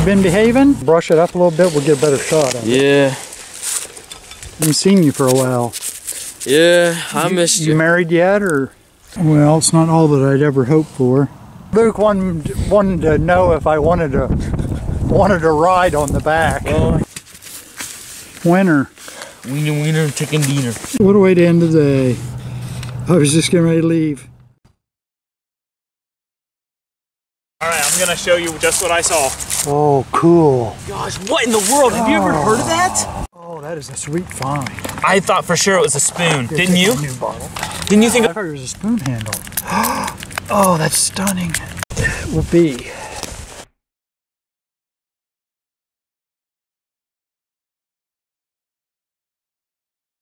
You been behaving? Brush it up a little bit, we'll get a better shot of it. Yeah, Haven't seen you for a while. yeah, I missed You you. married yet, or? Well, it's not all that I'd ever hoped for. Luke wanted, wanted to know if I wanted to wanted to ride on the back. Oh, winner. wiener, wiener, chicken dinner. What a way to end the day. I was just getting ready to leave. All right, I'm gonna show you just what I saw. Oh, cool. Gosh, what in the world? Have you ever oh. heard of that? Oh, that is a sweet find. I thought for sure it was a spoon. Didn't you? New bottle. Didn't you think? I thought it was a spoon handle. oh, that's stunning. It Will be.